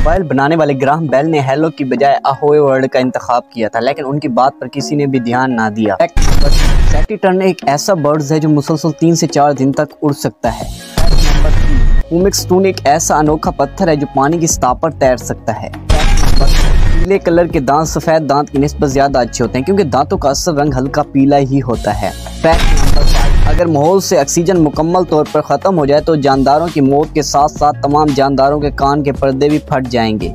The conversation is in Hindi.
मोबाइल बनाने वाले ग्राहम बेल ने हेलो की बजाय अहोए वर्ड का इंतखब किया था, लेकिन उनकी बात पर किसी ने भी ध्यान ना दिया। टर्न एक ऐसा बर्ड है जो मुसलसल तीन से चार दिन तक उड़ सकता है। स्टून एक ऐसा अनोखा पत्थर है जो पानी की सतह पर तैर सकता है। पीले कलर के दांत सफ़ेद दांत की नस्बत ज़्यादा अच्छे होते हैं, क्योंकि दांतों का असर रंग हल्का पीला ही होता है। फैक्ट नंबर अगर माहौल से ऑक्सीजन मुकम्मल तौर पर ख़त्म हो जाए तो जानदारों की मौत के साथ साथ तमाम जानदारों के कान के पर्दे भी फट जाएँगे।